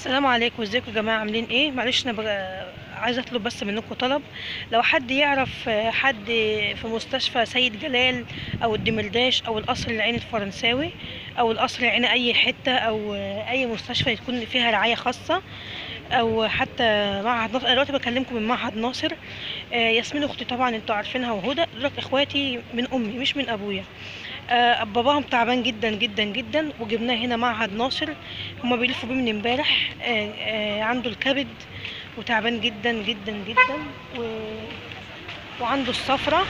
السلام عليكم ازيكم يا جماعة؟ عاملين إيه؟ معلش أنا عايزه اطلب بس منكم طلب. لو حد يعرف حد في مستشفى سيد جلال أو الدمرداش أو القصر العيني الفرنساوي أو القصر العيني اي حتة أو اي مستشفى يكون فيها رعاية خاصة أو حتى معهد ناصر أنا دلوقتي بكلمكم من معهد ناصر. آه، ياسمين أختي طبعا أنتوا عارفينها وهدى. دول اخواتي من امي مش من ابويا. باباهم تعبان جدا جدا جدا وجبناه هنا معهد ناصر. هما بيلفوا بيه من امبارح. آه، آه، عنده الكبد وتعبان جدا جدا جدا و... وعنده الصفرة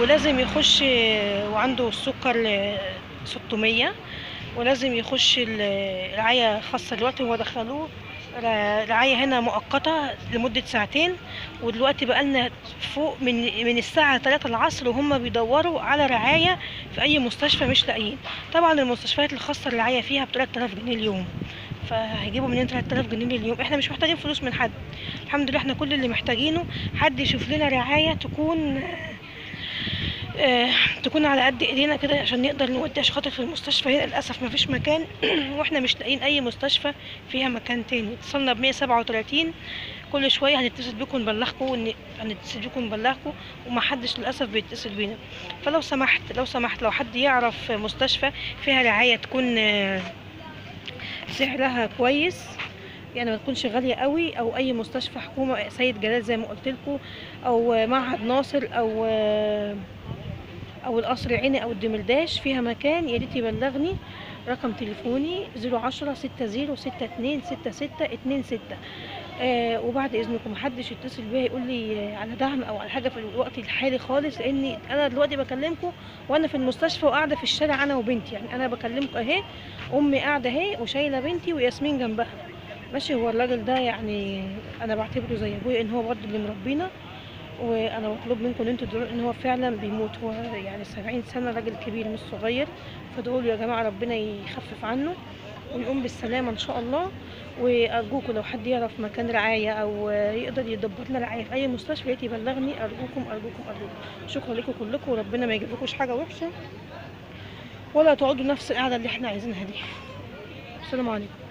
ولازم يخش وعنده السكر آه، 600 ولازم يخش ال- رعاية خاصة دلوقتي هو دخلوه. رعاية هنا مؤقتة لمدة ساعتين ودلوقتي بقالنا فوق من من الساعة 3 العصر وهم بيدوروا على رعاية في أي مستشفى مش لاقيين. طبعا المستشفيات الخاصة الرعاية فيها ب 3000 جنيه اليوم فهيجيبوا منين 3000 جنيه اليوم؟ إحنا مش محتاجين فلوس من حد. الحمد لله إحنا كل اللي محتاجينه حد يشوف لنا رعاية تكون آه، تكون على قد إيدينا كده عشان نقدر نودي خاطر في المستشفى. هنا للأسف مفيش مكان وإحنا مش لاقيين أي مستشفى فيها مكان تاني. اتصلنا ب 137 كل شوية هنتصل بيكم نبلغكم ون- هنتصل بيكم نبلغكم ومحدش للأسف بيتصل بينا. فلو سمحت لو سمحت لو حد يعرف مستشفى فيها رعاية تكون آه، سعرها كويس يعني ما تكونش غالية قوي أو أي مستشفى حكومة سيد جلال زي ما قلت لكم أو معهد ناصر أو أو القصر العيني أو الدمرداش فيها مكان يا ريت يبلغني. رقم تليفوني 010 60 62 66 26 آه وبعد إذنكم محدش يتصل بيا يقول لي على دعم أو على حاجة في الوقت الحالي خالص لأني أنا دلوقتي بكلمكم وأنا في المستشفى وقاعدة في الشارع أنا وبنتي. يعني أنا بكلمكم أهي أمي قاعدة أهي وشايلة بنتي وياسمين جنبها. ماشي هو الراجل ده يعني أنا بعتبره زي أبويا إن هو برضه اللي مربينا وأنا بطلب منكم إن أنتوا تدعوا إن هو فعلا بيموت. هو يعني 70 سنة راجل كبير مش صغير. فادعوا له يا جماعة ربنا يخفف عنه ويقوم بالسلامة إن شاء الله. وأرجوكم لو حد يعرف مكان رعاية أو يقدر يدبر لنا رعاية في أي مستشفى يبلغني. أرجوكم أرجوكم أرجوكم. شكرا لكم كلكم وربنا ما يجيبلكوش حاجة وحشة. ولا تقعدوا نفس القعدة اللي إحنا عايزينها دي. السلام عليكم.